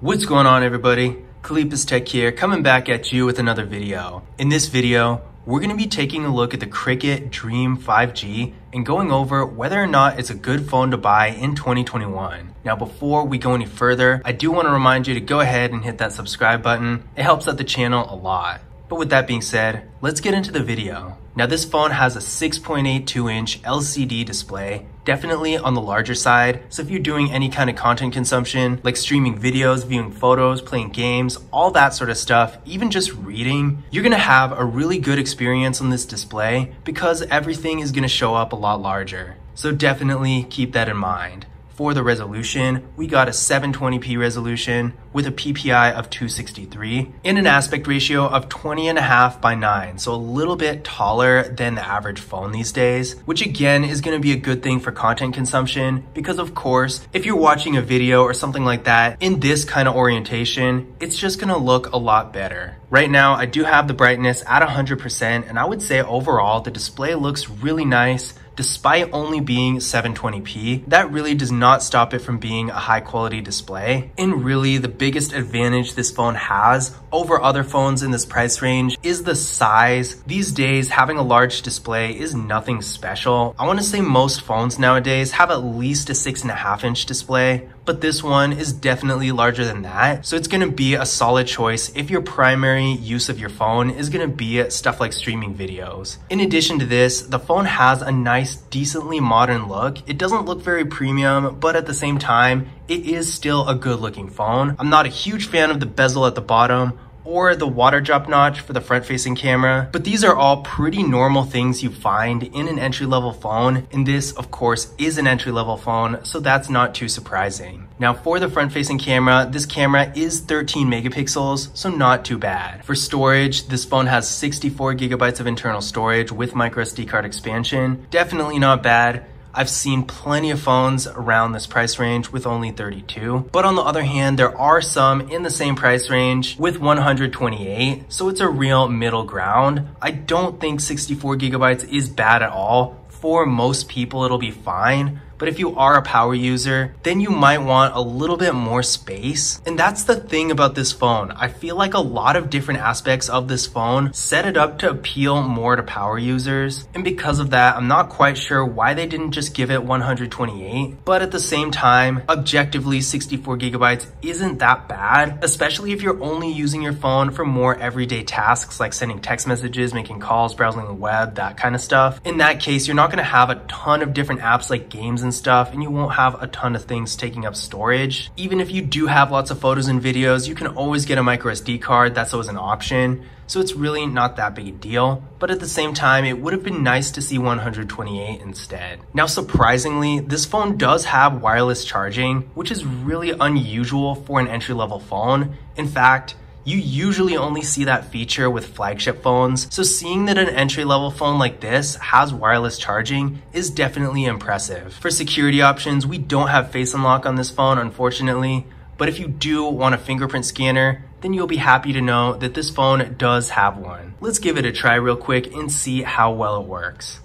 What's going on everybody? KalipezTech here, coming back at you with another video. In this video, we're going to be taking a look at the Cricket Dream 5G and going over whether or not it's a good phone to buy in 2021. Now before we go any further, I do want to remind you to go ahead and hit that subscribe button. It helps out the channel a lot. But with that being said, let's get into the video. Now this phone has a 6.82 inch LCD display, definitely on the larger side. So if you're doing any kind of content consumption, like streaming videos, viewing photos, playing games, all that sort of stuff, even just reading, you're gonna have a really good experience on this display because everything is gonna show up a lot larger. So definitely keep that in mind. For the resolution, we got a 720p resolution with a PPI of 263 and an aspect ratio of 20 and a half by 9, so a little bit taller than the average phone these days, which again is going to be a good thing for content consumption because of course, if you're watching a video or something like that in this kind of orientation, it's just going to look a lot better. Right now, I do have the brightness at 100% and I would say overall the display looks really nice despite only being 720p, that really does not stop it from being a high quality display. And really the biggest advantage this phone has over other phones in this price range is the size. These days, having a large display is nothing special. I wanna say most phones nowadays have at least a six and a half inch display, but this one is definitely larger than that. So it's gonna be a solid choice if your primary use of your phone is gonna be stuff like streaming videos. In addition to this, the phone has a nice, decently modern look. It doesn't look very premium, but at the same time, it is still a good looking phone. I'm not a huge fan of the bezel at the bottom or the water drop notch for the front facing camera. But these are all pretty normal things you find in an entry level phone. And this of course is an entry level phone, so that's not too surprising. Now for the front facing camera, this camera is 13 megapixels, so not too bad. For storage, this phone has 64 gigabytes of internal storage with microSD card expansion. Definitely not bad. I've seen plenty of phones around this price range with only 32. But on the other hand, there are some in the same price range with 128. So it's a real middle ground. I don't think 64 gigabytes is bad at all. For most people, it'll be fine. But if you are a power user, then you might want a little bit more space. And that's the thing about this phone. I feel like a lot of different aspects of this phone set it up to appeal more to power users. And because of that, I'm not quite sure why they didn't just give it 128. But at the same time, objectively 64 gigabytes isn't that bad, especially if you're only using your phone for more everyday tasks like sending text messages, making calls, browsing the web, that kind of stuff. In that case, you're not gonna have a ton of different apps like games and stuff and you won't have a ton of things taking up storage. Even if you do have lots of photos and videos, you can always get a micro SD card. That's always an option. So it's really not that big a deal. But at the same time, it would have been nice to see 128 instead. Now, surprisingly, this phone does have wireless charging, which is really unusual for an entry level phone. In fact, you usually only see that feature with flagship phones, so seeing that an entry-level phone like this has wireless charging is definitely impressive. For security options, we don't have face unlock on this phone, unfortunately, but if you do want a fingerprint scanner, then you'll be happy to know that this phone does have one. Let's give it a try real quick and see how well it works.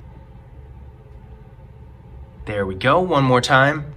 There we go, one more time.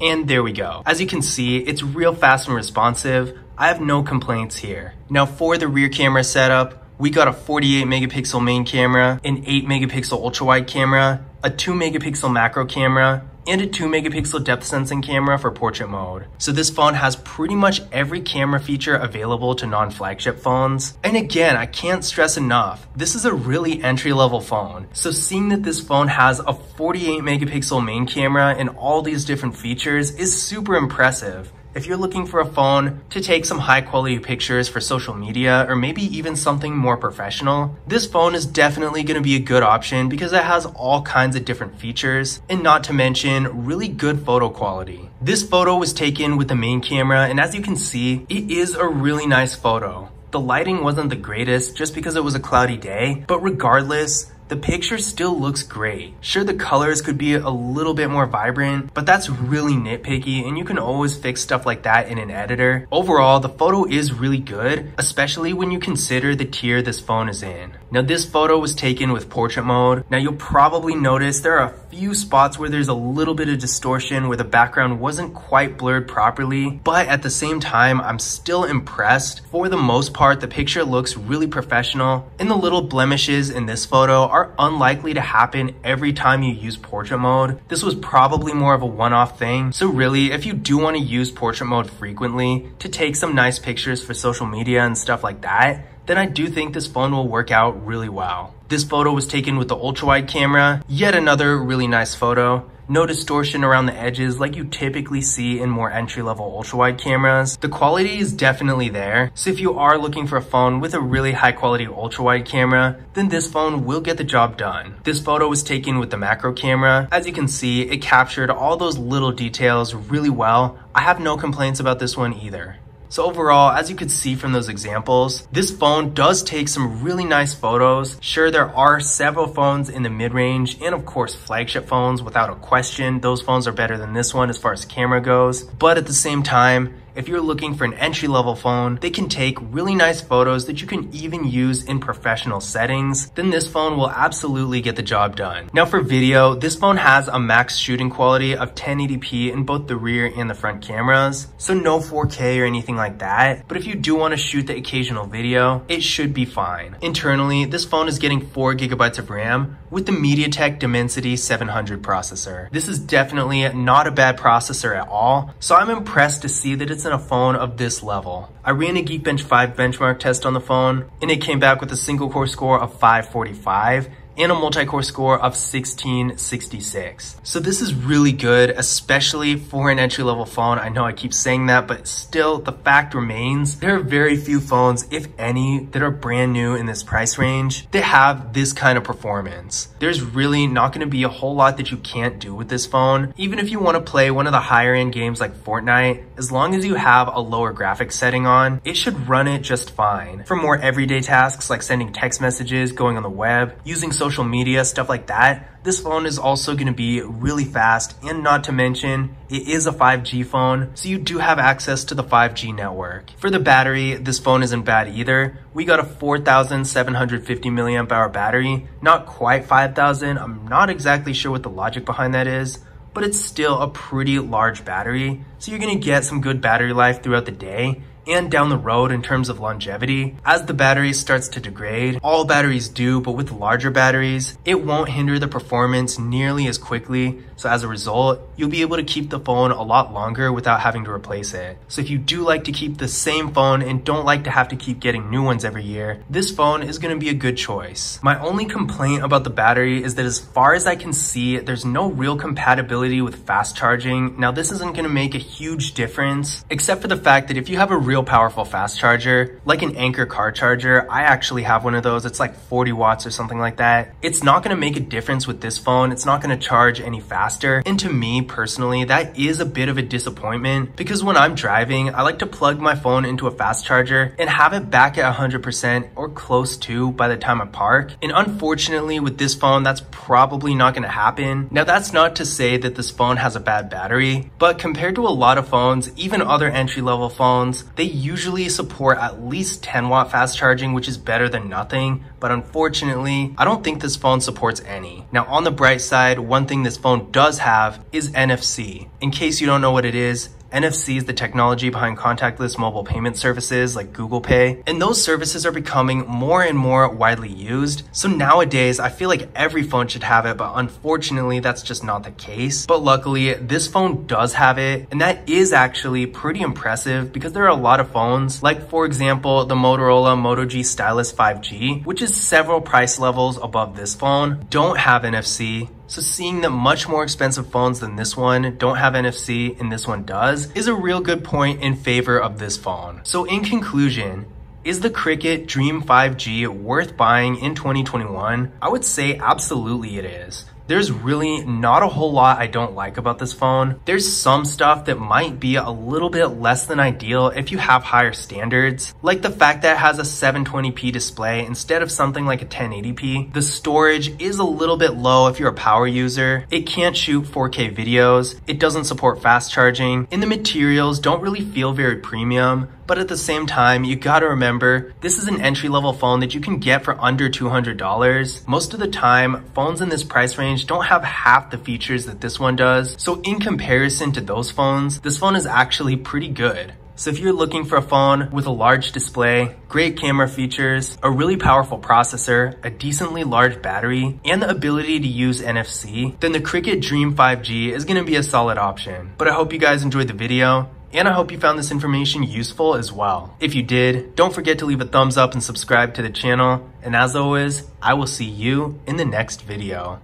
And there we go. As you can see, it's real fast and responsive. I have no complaints here. Now for the rear camera setup, we got a 48 megapixel main camera, an 8 megapixel ultra wide camera, a 2 megapixel macro camera, and a 2 megapixel depth sensing camera for portrait mode. So this phone has pretty much every camera feature available to non-flagship phones. And again, I can't stress enough, this is a really entry level phone. So seeing that this phone has a 48 megapixel main camera and all these different features is super impressive. If you're looking for a phone to take some high quality pictures for social media or maybe even something more professional, this phone is definitely going to be a good option because it has all kinds of different features and not to mention really good photo quality. This photo was taken with the main camera and as you can see, it is a really nice photo. The lighting wasn't the greatest just because it was a cloudy day, but regardless, the picture still looks great. Sure, the colors could be a little bit more vibrant, but that's really nitpicky and you can always fix stuff like that in an editor. Overall, the photo is really good, especially when you consider the tier this phone is in. Now this photo was taken with portrait mode. Now you'll probably notice there are a few spots where there's a little bit of distortion where the background wasn't quite blurred properly, but at the same time, I'm still impressed. For the most part, the picture looks really professional and the little blemishes in this photo are unlikely to happen every time you use portrait mode. This was probably more of a one-off thing. So really, if you do want to use portrait mode frequently to take some nice pictures for social media and stuff like that, then I do think this phone will work out really well. This photo was taken with the ultra wide camera, yet another really nice photo. No distortion around the edges like you typically see in more entry-level ultra-wide cameras. The quality is definitely there, so if you are looking for a phone with a really high-quality ultra-wide camera, then this phone will get the job done. This photo was taken with the macro camera. As you can see, it captured all those little details really well. I have no complaints about this one either. So overall, as you could see from those examples, this phone does take some really nice photos. Sure, there are several phones in the mid-range and of course flagship phones without a question. Those phones are better than this one as far as camera goes. But at the same time, if you're looking for an entry level phone, they can take really nice photos that you can even use in professional settings, then this phone will absolutely get the job done. Now for video, this phone has a max shooting quality of 1080p in both the rear and the front cameras, so no 4K or anything like that, but if you do want to shoot the occasional video, it should be fine. Internally, this phone is getting 4 gigabytes of RAM with the MediaTek Dimensity 700 processor. This is definitely not a bad processor at all, so I'm impressed to see that it's in a phone of this level. I ran a Geekbench 5 benchmark test on the phone, and it came back with a single core score of 545, and a multi-core score of 1666. So this is really good, especially for an entry-level phone. I know I keep saying that, but still the fact remains there are very few phones, if any, that are brand new in this price range that have this kind of performance. There's really not gonna be a whole lot that you can't do with this phone. Even if you wanna play one of the higher end games like Fortnite, as long as you have a lower graphics setting on, it should run it just fine. For more everyday tasks like sending text messages, going on the web, using social social media, stuff like that, this phone is also to be really fast and not to mention it is a 5G phone so you do have access to the 5G network. For the battery, this phone isn't bad either. We got a 4750 milliamp hour battery, not quite 5000. I'm not exactly sure what the logic behind that is, but it's still a pretty large battery. So you're to get some good battery life throughout the day and down the road in terms of longevity. As the battery starts to degrade, all batteries do, but with larger batteries, it won't hinder the performance nearly as quickly. So as a result, you'll be able to keep the phone a lot longer without having to replace it. So if you do like to keep the same phone and don't like to have to keep getting new ones every year, this phone is gonna be a good choice. My only complaint about the battery is that as far as I can see, there's no real compatibility with fast charging. Now this isn't gonna make a huge difference, except for the fact that if you have a real real powerful fast charger, like an Anker car charger. I actually have one of those. It's like 40 watts or something like that. It's not gonna make a difference with this phone. It's not gonna charge any faster. And to me personally, that is a bit of a disappointment because when I'm driving, I like to plug my phone into a fast charger and have it back at 100% or close to by the time I park. And unfortunately with this phone, that's probably not gonna happen. Now that's not to say that this phone has a bad battery, but compared to a lot of phones, even other entry level phones, they usually support at least 10 watt fast charging, which is better than nothing. But unfortunately, I don't think this phone supports any. Now on the bright side, one thing this phone does have is NFC. In case you don't know what it is, NFC is the technology behind contactless mobile payment services like Google Pay, and those services are becoming more and more widely used. So nowadays, I feel like every phone should have it, but unfortunately, that's just not the case. But luckily, this phone does have it, and that is actually pretty impressive because there are a lot of phones, like for example, the Motorola Moto G Stylus 5G, which is several price levels above this phone, don't have NFC, so seeing that much more expensive phones than this one don't have NFC and this one does is a real good point in favor of this phone. So in conclusion, is the Cricket Dream 5G worth buying in 2021? I would say absolutely it is. There's really not a whole lot I don't like about this phone. There's some stuff that might be a little bit less than ideal if you have higher standards, like the fact that it has a 720p display instead of something like a 1080p. The storage is a little bit low if you're a power user. It can't shoot 4K videos. It doesn't support fast charging. And the materials don't really feel very premium. But at the same time, you gotta remember, this is an entry level phone that you can get for under $200. Most of the time, phones in this price range don't have half the features that this one does. So in comparison to those phones, this phone is actually pretty good. So if you're looking for a phone with a large display, great camera features, a really powerful processor, a decently large battery, and the ability to use NFC, then the Cricket Dream 5G is gonna be a solid option. But I hope you guys enjoyed the video. And I hope you found this information useful as well. If you did, don't forget to leave a thumbs up and subscribe to the channel. And as always, I will see you in the next video.